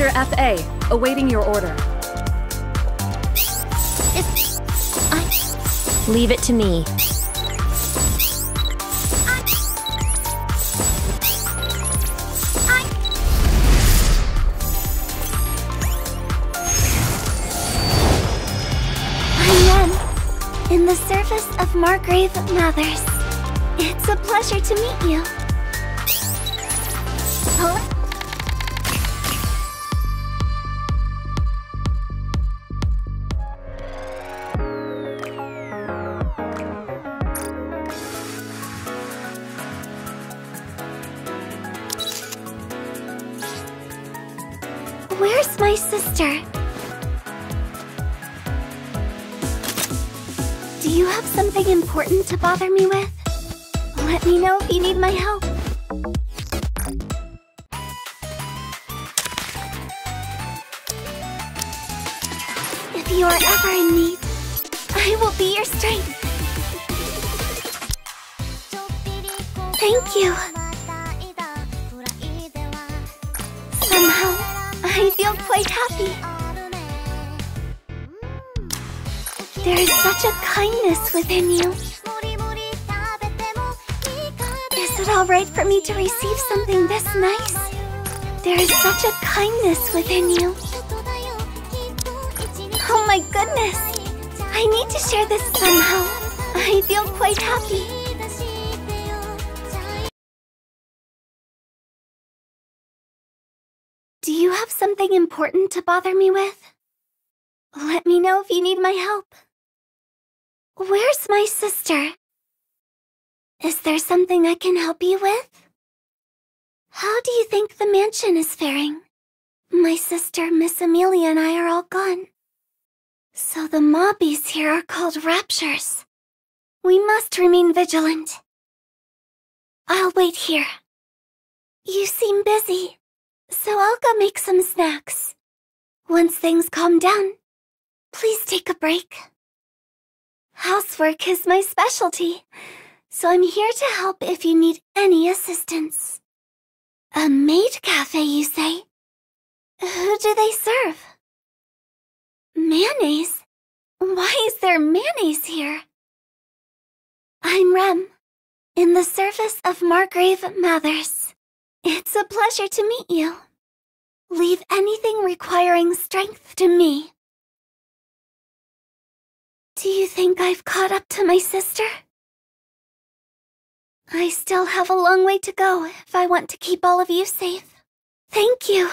Soldier FA, awaiting your order. Leave it to me. In the service of Margrave Mathers. It's a pleasure to meet you. My sister? Do you have something important to bother me with? Let me know if you need my help. If you are ever in need, I will be your strength. Thank you. Somehow, I feel quite happy. There is such a kindness within you. Is it alright for me to receive something this nice? There is such a kindness within you. Oh my goodness! I need to share this somehow. I feel quite happy. Do you have something important to bother me with? Let me know if you need my help. Where's my sister? Is there something I can help you with? How do you think the mansion is faring? My sister, Miss Emilia, and I are all gone. So the mabeasts here are called raptures. We must remain vigilant. I'll wait here. You seem busy, so I'll go make some snacks. Once things calm down, please take a break. Housework is my specialty, so I'm here to help if you need any assistance. A maid cafe, you say? Who do they serve? Mayonnaise? Why is there mayonnaise here? I'm Rem, in the service of Margrave Mathers. It's a pleasure to meet you. Leave anything requiring strength to me. Do you think I've caught up to my sister? I still have a long way to go if I want to keep all of you safe. Thank you.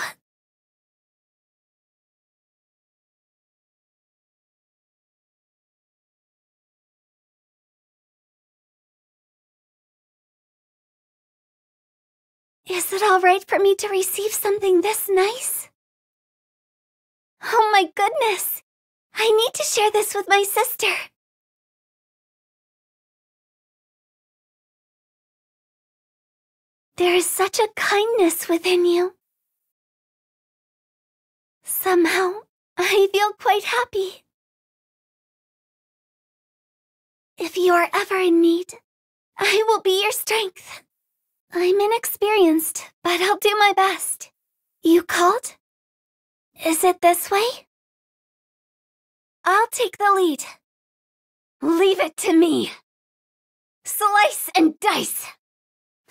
Is it alright for me to receive something this nice? Oh my goodness! I need to share this with my sister. There is such a kindness within you. Somehow, I feel quite happy. If you are ever in need, I will be your strength. I'm inexperienced, but I'll do my best. You called? Is it this way? I'll take the lead. Leave it to me. Slice and dice.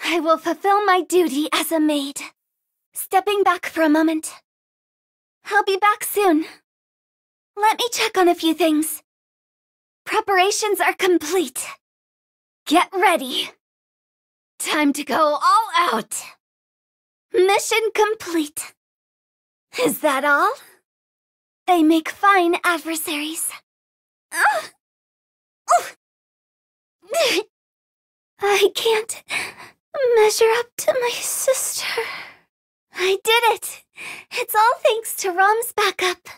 I will fulfill my duty as a maid. Stepping back for a moment. I'll be back soon. Let me check on a few things. Preparations are complete. Get ready. Time to go all out. Mission complete. Is that all? They make fine adversaries. Ugh. I can't measure up to my sister. I did it. It's all thanks to Ram's backup.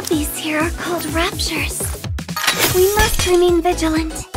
Beasts here are called raptures. We must remain vigilant.